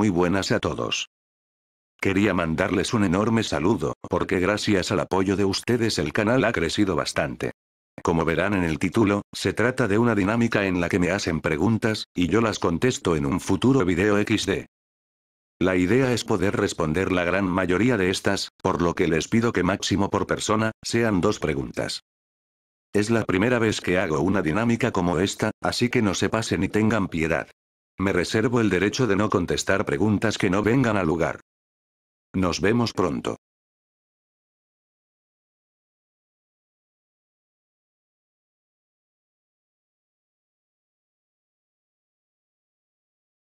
muy buenas a todos. Quería mandarles un enorme saludo, porque gracias al apoyo de ustedes el canal ha crecido bastante. Como verán en el título, se trata de una dinámica en la que me hacen preguntas, y yo las contesto en un futuro video XD. La idea es poder responder la gran mayoría de estas, por lo que les pido que máximo por persona, sean dos preguntas. Es la primera vez que hago una dinámica como esta, así que no se pasen y tengan piedad. Me reservo el derecho de no contestar preguntas que no vengan al lugar. Nos vemos pronto.